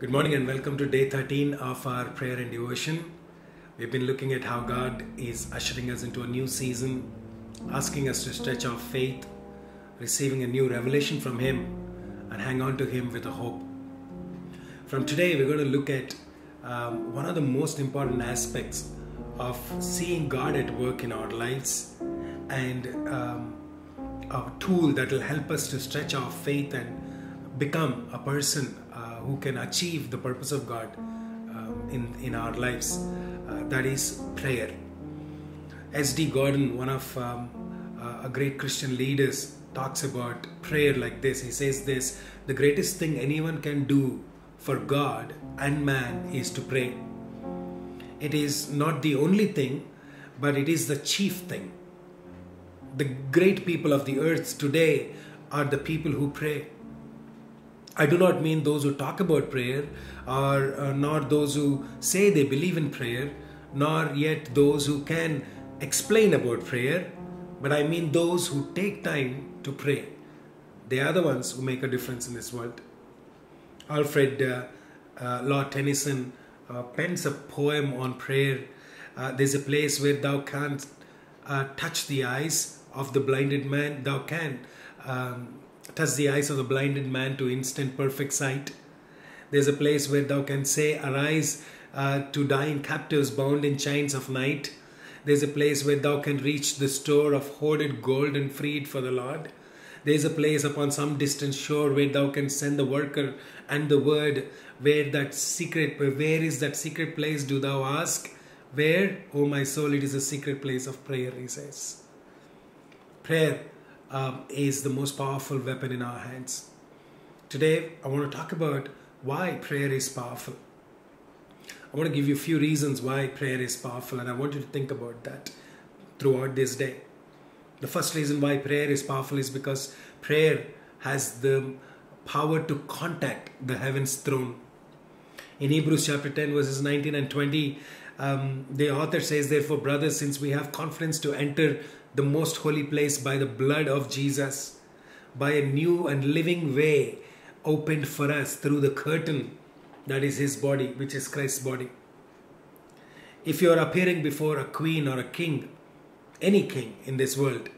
Good morning and welcome to day 13 of our prayer and devotion. We've been looking at how God is ushering us into a new season, asking us to stretch our faith, receiving a new revelation from Him, and hang on to Him with a hope. From today, we're going to look at um, one of the most important aspects of seeing God at work in our lives and um, a tool that will help us to stretch our faith and become a person uh, who can achieve the purpose of God um, in, in our lives. Uh, that is prayer. S.D. Gordon, one of um, uh, a great Christian leaders, talks about prayer like this. He says this the greatest thing anyone can do for God and man is to pray. It is not the only thing, but it is the chief thing. The great people of the earth today are the people who pray. I do not mean those who talk about prayer, or uh, not those who say they believe in prayer, nor yet those who can explain about prayer, but I mean those who take time to pray. They are the ones who make a difference in this world. Alfred uh, uh, Lord Tennyson uh, pens a poem on prayer. Uh, there's a place where thou canst uh, touch the eyes of the blinded man, thou can um, touch the eyes of the blinded man to instant perfect sight. There's a place where thou can say, Arise uh, to dying captives bound in chains of night. There's a place where thou can reach the store of hoarded gold and freed for the Lord. There's a place upon some distant shore where thou can send the worker and the word. Where that secret, where is that secret place, do thou ask? Where, O my soul, it is a secret place of prayer, he says. Prayer um, is the most powerful weapon in our hands. Today, I want to talk about why prayer is powerful. I want to give you a few reasons why prayer is powerful, and I want you to think about that throughout this day. The first reason why prayer is powerful is because prayer has the power to contact the heaven's throne. In Hebrews chapter 10, verses 19 and 20, um, the author says, Therefore, brothers, since we have confidence to enter the most holy place by the blood of Jesus, by a new and living way opened for us through the curtain that is his body, which is Christ's body. If you are appearing before a queen or a king, any king in this world,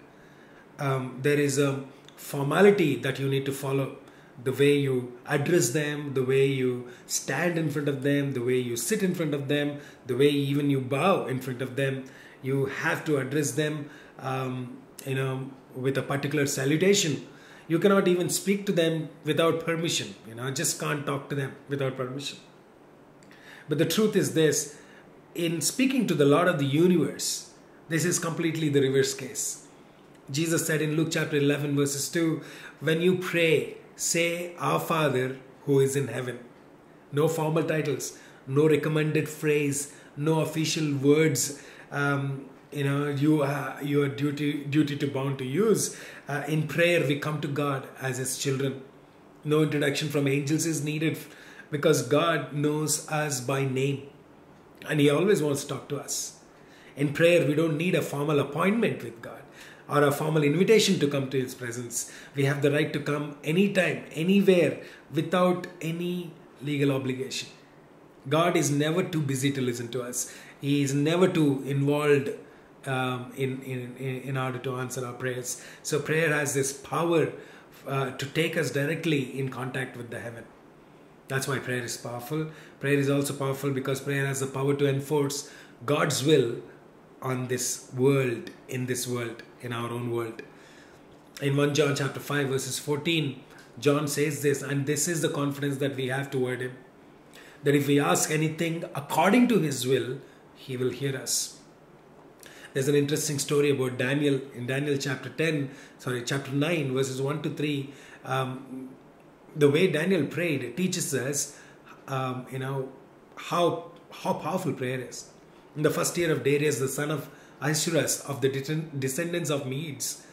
um, there is a formality that you need to follow. The way you address them, the way you stand in front of them, the way you sit in front of them, the way even you bow in front of them, you have to address them, um, you know, with a particular salutation. You cannot even speak to them without permission. You know, just can't talk to them without permission. But the truth is this: in speaking to the Lord of the universe, this is completely the reverse case. Jesus said in Luke chapter 11, verses 2 When you pray, say, Our Father who is in heaven. No formal titles, no recommended phrase, no official words. Um, you know, you are you are duty duty to bound to use. Uh, in prayer, we come to God as His children. No introduction from angels is needed because God knows us by name, and He always wants to talk to us. In prayer, we don't need a formal appointment with God or a formal invitation to come to His presence. We have the right to come anytime, anywhere, without any legal obligation. God is never too busy to listen to us. He is never too involved um, in, in, in order to answer our prayers. So prayer has this power uh, to take us directly in contact with the heaven. That's why prayer is powerful. Prayer is also powerful because prayer has the power to enforce God's will on this world, in this world, in our own world. In 1 John chapter 5, verses 14, John says this, and this is the confidence that we have toward him. That if we ask anything according to his will, he will hear us. There's an interesting story about Daniel in Daniel chapter 10, sorry, chapter 9, verses 1 to 3. Um, the way Daniel prayed teaches us, um, you know, how, how powerful prayer is. In the first year of Darius, the son of Ahasuerus of the descendants of Medes,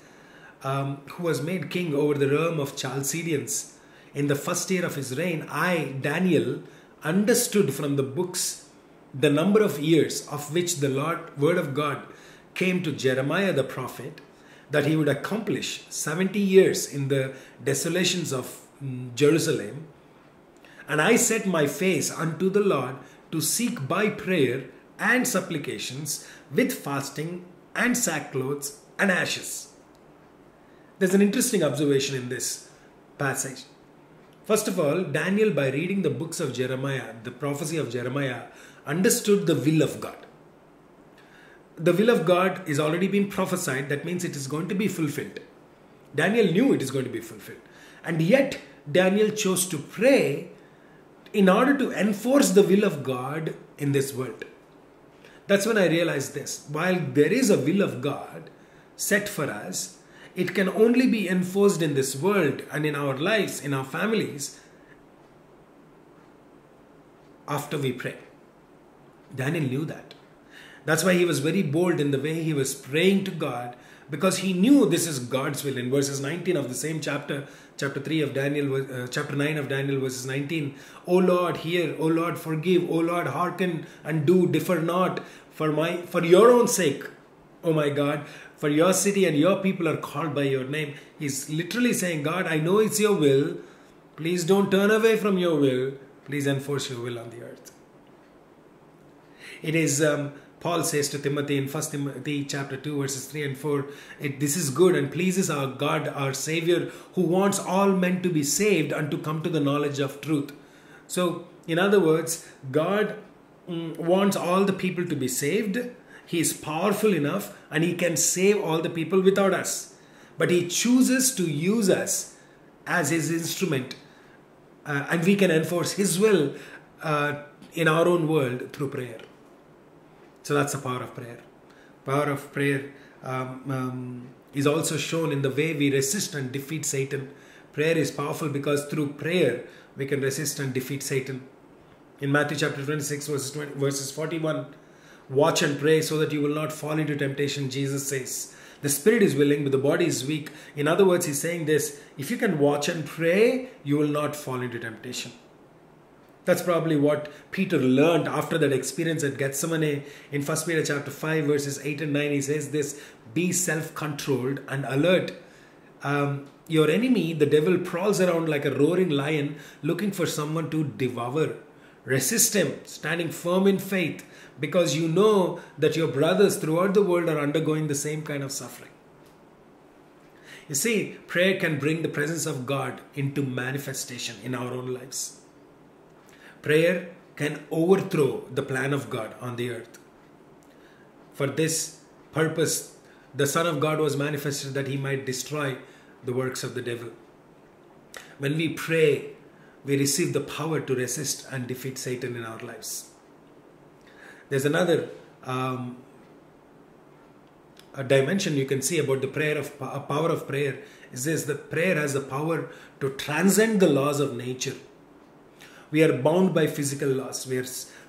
um, who was made king over the realm of Chaldeans, in the first year of his reign, I, Daniel, understood from the books the number of years of which the Lord, word of God came to Jeremiah the prophet, that he would accomplish 70 years in the desolations of mm, Jerusalem And I set my face unto the Lord to seek by prayer and supplications with fasting and sackcloth and ashes. There's an interesting observation in this passage. First of all, Daniel, by reading the books of Jeremiah, the prophecy of Jeremiah, understood the will of God. The will of God is already been prophesied, that means it is going to be fulfilled. Daniel knew it is going to be fulfilled. And yet, Daniel chose to pray in order to enforce the will of God in this world. That's when I realized this. While there is a will of God set for us, it can only be enforced in this world and in our lives, in our families, after we pray. Daniel knew that. That's why he was very bold in the way he was praying to God because he knew this is God's will. In verses 19 of the same chapter, chapter 3 of Daniel, uh, chapter 9 of Daniel, verses 19, O Lord, hear, O Lord, forgive, O Lord, hearken and do, differ not, for my for your own sake, O my God, for your city and your people are called by your name. He's literally saying, God, I know it's your will. Please don't turn away from your will. Please enforce your will on the earth. It is um, Paul says to Timothy in 1 Timothy chapter 2 verses 3 and 4, this is good and pleases our God, our Savior, who wants all men to be saved and to come to the knowledge of truth. So, in other words, God mm, wants all the people to be saved. He is powerful enough and He can save all the people without us. But He chooses to use us as His instrument uh, and we can enforce His will uh, in our own world through prayer. So that's the power of prayer. Power of prayer um, um, is also shown in the way we resist and defeat Satan. Prayer is powerful because through prayer we can resist and defeat Satan. In Matthew chapter 26, verses, 20, verses 41, watch and pray so that you will not fall into temptation, Jesus says. The spirit is willing, but the body is weak. In other words, he's saying this if you can watch and pray, you will not fall into temptation. That's probably what Peter learned after that experience at Gethsemane. In 1 Peter chapter 5, verses 8 and 9, he says this Be self controlled and alert. Um, your enemy, the devil, prowls around like a roaring lion looking for someone to devour. Resist him, standing firm in faith, because you know that your brothers throughout the world are undergoing the same kind of suffering. You see, prayer can bring the presence of God into manifestation in our own lives. Prayer can overthrow the plan of God on the earth. For this purpose, the Son of God was manifested that he might destroy the works of the devil. When we pray, we receive the power to resist and defeat Satan in our lives. There's another um, a dimension you can see about the prayer of power of prayer is this the prayer has the power to transcend the laws of nature we are bound by physical laws. We are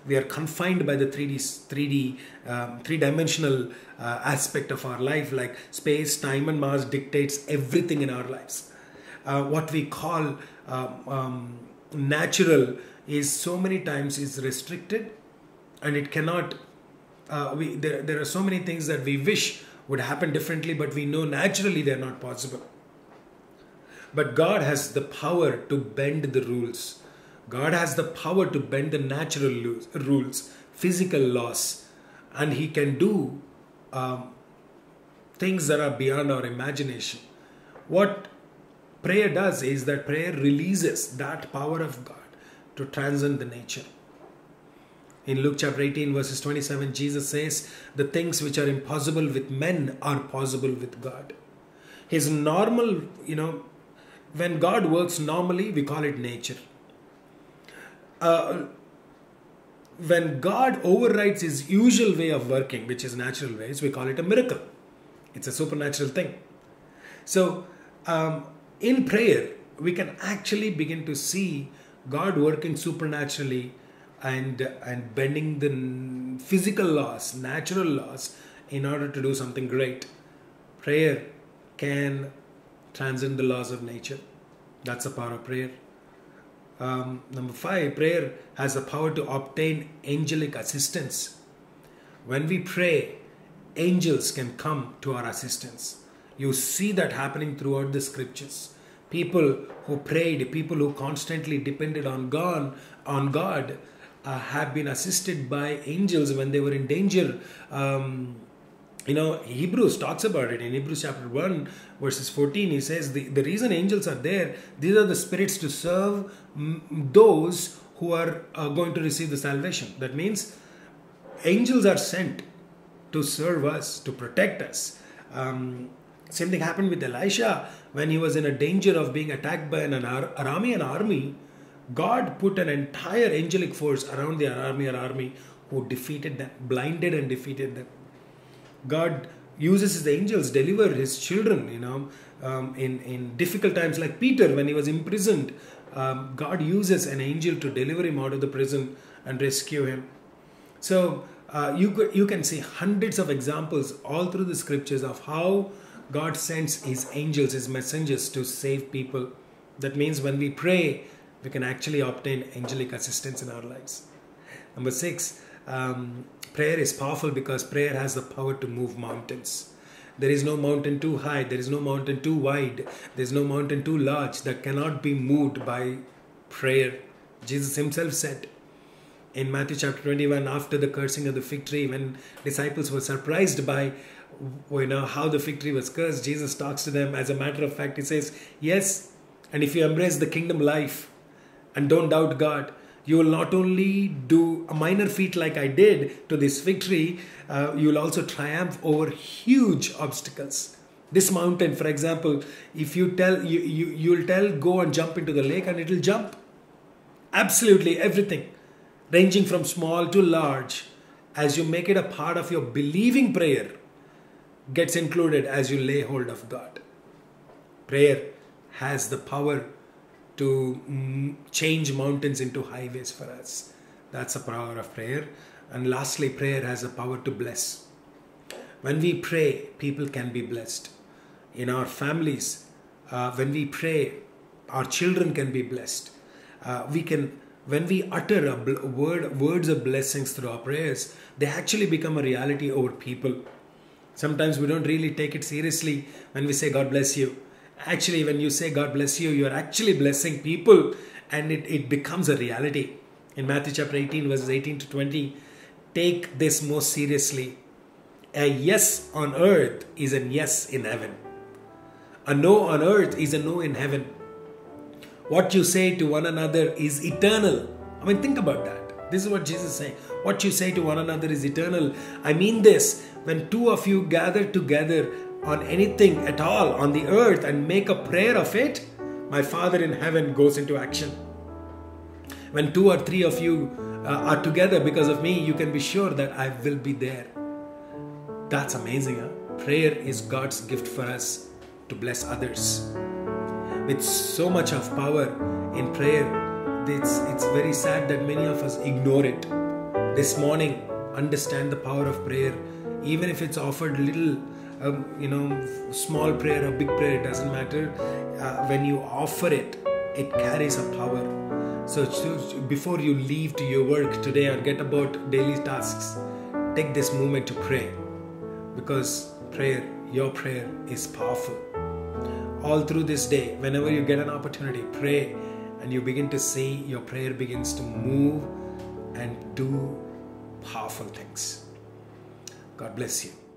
we are confined by the 3d 3d um, three dimensional uh, aspect of our life. Like space time and mass dictates everything in our lives. Uh, what we call uh, um, natural is so many times is restricted and it cannot uh, we there, there are so many things that we wish would happen differently but we know naturally they're not possible. But god has the power to bend the rules God has the power to bend the natural rules, physical laws, and He can do um, things that are beyond our imagination. What prayer does is that prayer releases that power of God to transcend the nature. In Luke chapter 18, verses 27, Jesus says, The things which are impossible with men are possible with God. His normal, you know, when God works normally, we call it nature uh, when God overrides his usual way of working, which is natural ways, we call it a miracle. It's a supernatural thing. So, um, in prayer, we can actually begin to see God working supernaturally and and bending the physical laws, natural laws, in order to do something great. Prayer can transcend the laws of nature. That's the power of prayer. Um, number five, prayer has the power to obtain angelic assistance. When we pray, angels can come to our assistance. You see that happening throughout the scriptures. People who prayed, people who constantly depended on God, on God, uh, have been assisted by angels when they were in danger. Um, you know, Hebrews talks about it in Hebrews chapter 1, verses 14. He says, the, the reason angels are there, these are the spirits to serve those who are uh, going to receive the salvation. That means angels are sent to serve us, to protect us. Um, same thing happened with Elisha when he was in a danger of being attacked by an Aramean army. God put an entire angelic force around the Aramean army who defeated them, blinded and defeated them. God uses his angels deliver his children, you know, um, in, in difficult times like Peter when he was imprisoned. Um, God uses an angel to deliver him out of the prison and rescue him. So uh, you, you can see hundreds of examples all through the scriptures of how God sends his angels, his messengers to save people. That means when we pray, we can actually obtain angelic assistance in our lives. Number six, um, prayer is powerful because prayer has the power to move mountains. There is no mountain too high, there is no mountain too wide, there is no mountain too large that cannot be moved by prayer. Jesus himself said in Matthew chapter 21, after the cursing of the fig tree, when disciples were surprised by you know how the fig tree was cursed, Jesus talks to them. As a matter of fact, he says, Yes, and if you embrace the kingdom life and don't doubt God, you will not only do a minor feat like I did to this victory, uh, you will also triumph over huge obstacles. This mountain, for example, if you tell you, you you'll tell go and jump into the lake and it'll jump. Absolutely everything, ranging from small to large, as you make it a part of your believing prayer, gets included as you lay hold of God. Prayer has the power to mm, change mountains into highways for us. That's the power of prayer. And lastly, prayer has a power to bless. When we pray, people can be blessed. In our families, uh, when we pray, our children can be blessed. Uh, we can, when we utter a bl- word, words of blessings through our prayers, they actually become a reality over people. Sometimes we don't really take it seriously when we say, God bless you actually when you say god bless you you're actually blessing people and it, it becomes a reality. In matthew chapter 18 verses 18 to 20 take this most seriously. A yes on earth is a yes in heaven. A no on earth is a no in heaven. What you say to one another is eternal. I mean think about that. This is what jesus is saying. What you say to one another is eternal. I mean this. When two of you gather together on anything at all on the earth and make a prayer of it, my Father in heaven goes into action. When two or three of you uh, are together because of me, you can be sure that I will be there. That's amazing. Huh? Prayer is God's gift for us to bless others. With so much of power in prayer, it's, it's very sad that many of us ignore it. This morning, understand the power of prayer, even if it's offered little um, you know small prayer or big prayer it doesn't matter. Uh, when you offer it it carries a power. So before you leave to your work today or get about daily tasks take this moment to pray. Because prayer your prayer is powerful. All through this day whenever you get an opportunity pray and you begin to see your prayer begins to move and do powerful things. God bless you